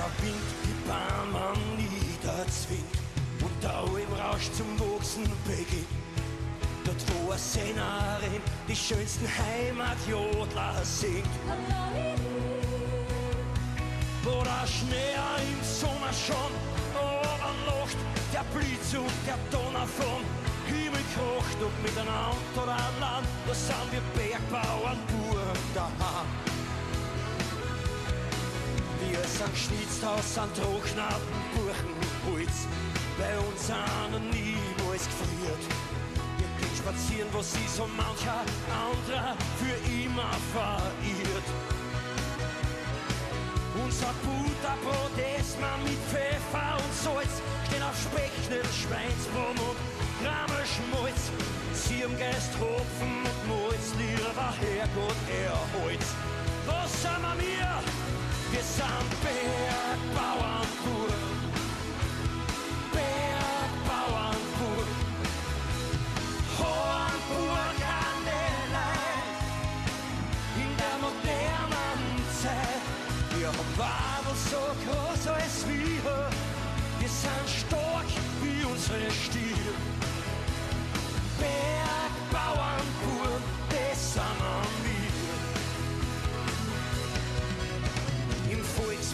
der Wind die Bahnmann niederzwingt und der Alm Rausch zum Wachsen beginnt. Dort, wo eine Sängerin die schönsten Heimatjodler singt. Wo der Schnee im Sommer schon oberlacht, der Blitz und der Donner vom Himmel kocht und miteinander oder allein, da sind wir Bergbauern pur daheim. Wir sind geschnitzt aus einem trockenen Buchenholz, bei uns sind niemals gefriert. Wir gehen spazieren, wo sie so mancher anderer für immer verirrt. Unser Butterbrot essen wir mit Pfeffer und Salz, stehen auf Speckschnitt, Schweinsbraten und Rammelschmalz. Sie am Geist Hopfen und Malz, lieber Herrgott, erholz. Was sind wir? Wir sind Bergbauern pur. Bergbauern pur. Hornburg an. In der modernen Zeit. Wir haben Wabel so groß als wir. Wir sind stark wie unsere Stiere. Bergbauern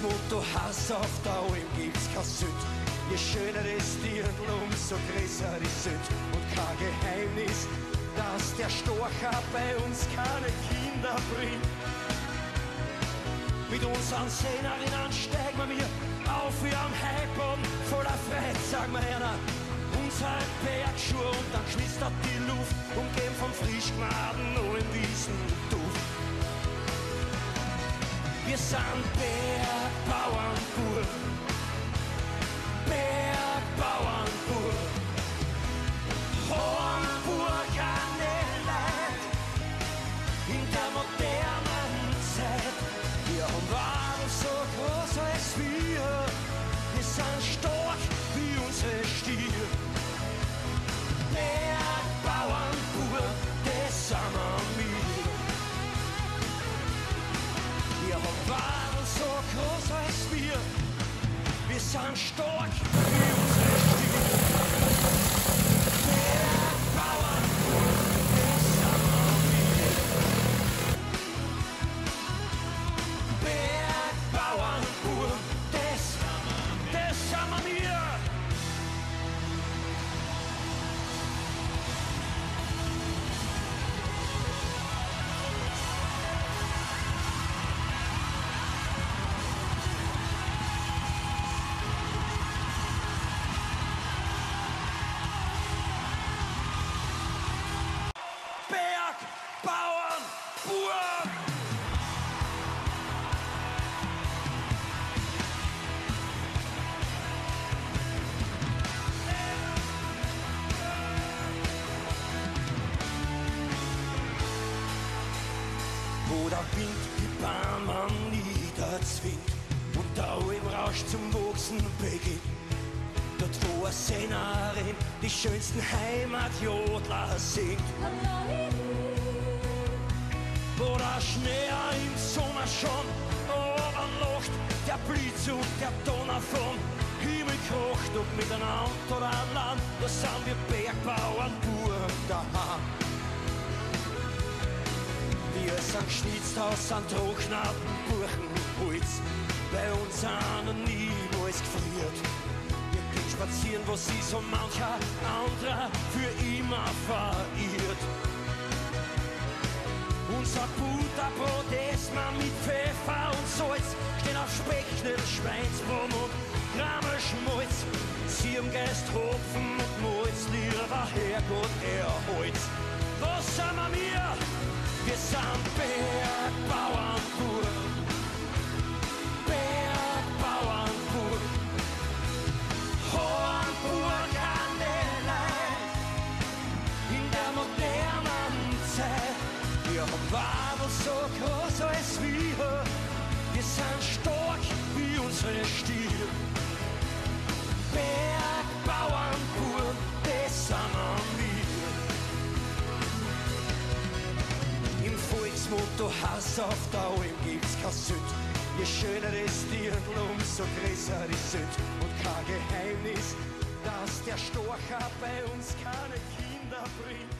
Volksmotto Hass auf der Alm gibt's kein Sünd. Je schöner das Dirndl, umso größer die Sünd. Und kein Geheimnis, dass der Storcher bei uns keine Kinder bringt. Mit unseren Sängerinnen steigen wir mir auf wie am Hypeboden voller Freiheit, sagen wir einer. Unsere Bergschuhe und dann knistert die Luft, umgeben von frisch gemachten neuen Wiesenduft. Wir sind Bergbauern pur, Bergbauern pur. Hornburg an der Leid, in der modernen Zeit. Wir haben Waren so groß als wir, wir sind stark wie unsere Stier. Bergbauern pur, das sind wir. Wir haben Waren so groß als wir, wir sind stark wie unsere Stier. Der Wind die Bahnmann niederzwingt und der Alm Rausch zum Wachsen beginnt. Dort, wo eine Sängerin die schönsten Heimatjodler singt. Wo der Schnee im Sommer schon oberlacht, der Blitz und der Donner vom Himmel kocht und miteinander oder allein, da sind wir Bergbauern pur daheim. Wir sind geschnitzt aus einem trockenen Buchenholz. Bei uns sind niemals gefriert. Wir gehen spazieren, wo sie so mancher anderer für immer verirrt. Unser Butterbrot essen wir mit Pfeffer und Salz. Stehen auf Speckschnitt, Schweinsbraten und Rammelschmalz. Sie am Geist Hopfen und Malz, lieber Herrgott, erholz. Was sind wir? Wir sind Bergbauern pur. Bergbauern pur. Hornburg an der Leid. In der modernen Zeit. Wir haben Wabel so groß als wir. Wir sind stark wie unsere Stier. Bergbauern Volksmotto Hass auf Alm gibt's kein Sünd. Je schöner das Dirndl, umso größer die Sünd. Und kein Geheimnis, dass der Storcher bei uns keine Kinder bringt.